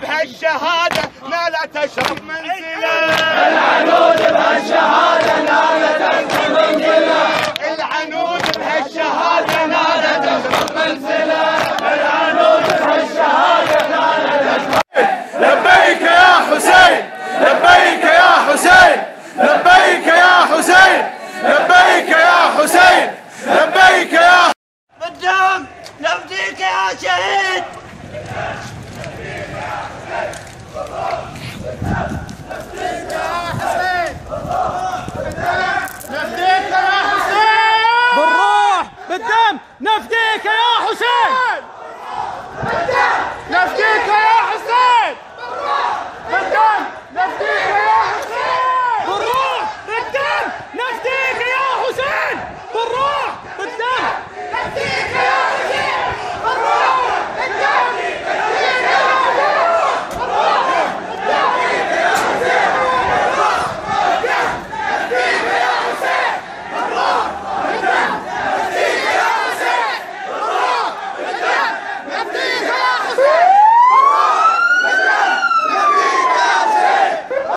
بهالشهادة لا نالت أشرف منزله العنود بهالشهادة لا نالت أشرف منزله العنود بهالشهادة لا نالت أشرف منزله العنود بهالشهادة لا أشرف لبيك يا حسين لبيك يا حسين لبيك يا حسين لبيك يا حسين لبيك يا قدام نفديك يا شهيد. 老师。